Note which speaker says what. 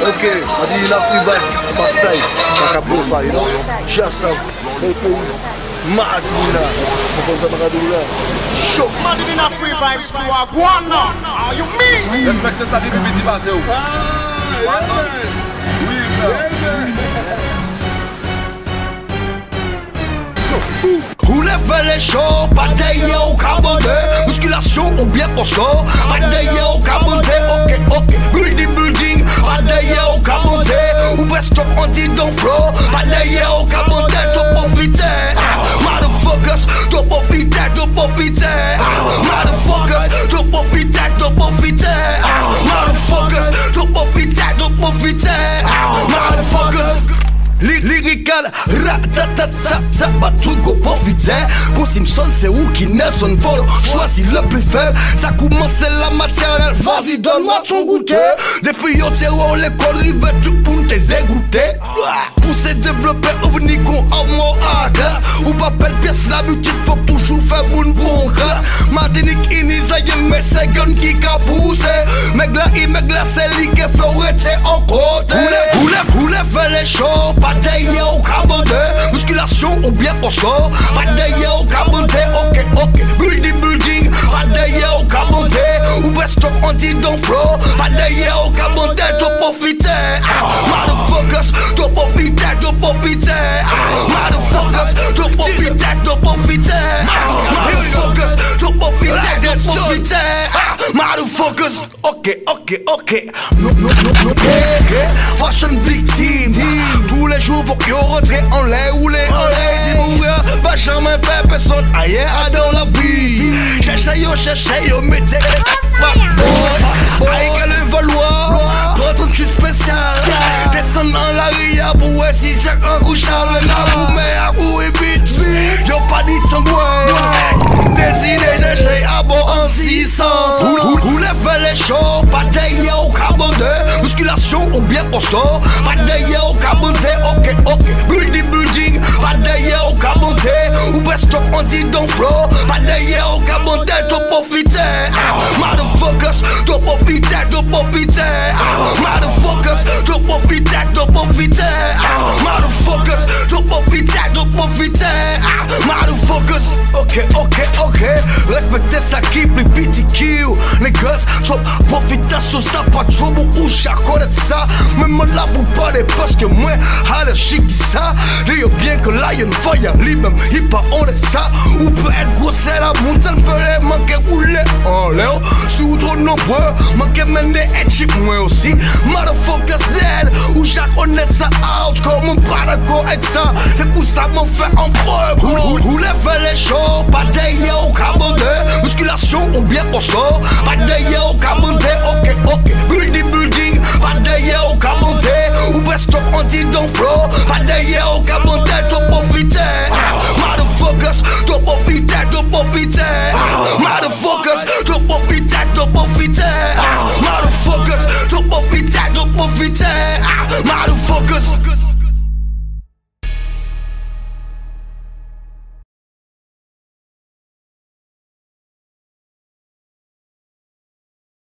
Speaker 1: Ok, a di la free vibe, pas style, pas ka profile, you know? Just some, hey, mad nina. Show!
Speaker 2: Free vibe squad, go on now. Are you mean?
Speaker 3: Respekte sa di bibiti pase ou. Oui, frère.
Speaker 4: Roulez les au carbondé Musculation ou bien posto Bataille au carbondé, trop profiter Motherfuckers, trop profiter, trop profiter Motherfuckers, trop profiter, trop profiter Motherfuckers Pas tout go profiter Go Simpson c'est où qui Nelson Volo Choisis le plus faible, ça commence la matérielle Vas-y donne-moi ton goûter. Depuis yo t'es où l'école rive tout pour te dégoûter. Pour se développer ou venir qu'on a à glace Ou pas belle pièce l'habitude faut toujours faire une bonne grâce Madinik inisa mais c'est gun qui ka poussé Megla i megla c'est lui qui fait rester en côté. Fais les shows Bataille au carbondé Musculation ou bien posto Bataille au carbondé Ok, ok. Building, building Bataille au carbondé Ou best stock anti dans flow. Bataille au carbondé Trop profiter Motherfuckers Trop profiter, trop profiter Motherfuckers Trop profiter, trop profiter Motherfuckers Trop profiter, trop profiter Motherfuckers Ok, ok, ok. No, no, no, no, ok, Fashion victime. Tous les jours faut qu'ils rentrent en l'air ou les jamais faire personne ailleurs dans la vie. Cherchez yo, cherchez yo, mettez les bad boy Aïe que le valoir. ton truc spécial. Descends dans la ria voir si chaque un couche avec la boue Mais à bout et vite. Yo pas dit son boy Décidé, cherchez à bon en 600 Roulez, fais les shows ou bien posto Bataille au carbondé Ok, ok Building, building Bataille au carbondé Ou best stock anti dans flow. Bataille au carbondé Trop profiter Ah, Motherfuckers Trop profiter, trop profiter Ah, Motherfuckers Trop profiter, trop profiter Ah, Motherfuckers Trop profiter, trop profiter Ah, Motherfuckers. Ok, ok, ok Respectez ça qui plus petit kill Les gosses trop profiter sur ça Pas trop bon ou chaque connaître ça. Même là pour parler parce que moi à la chic dit ça. Dis bien que là y'a une fire Lui-même il pas on est ça. Ou peut être gros c'est la montagne Peut les manquer rouler en l'air Sous trop nombreux Manquer mener et chic moi aussi. Motherfuckers dead Ou chaque on est ça. Out Comme on pas d'accord avec ça. C'est pour ça m'en fait un peu Roule, roule, fais les shows Bataille au carbondé Musculation ou bien posto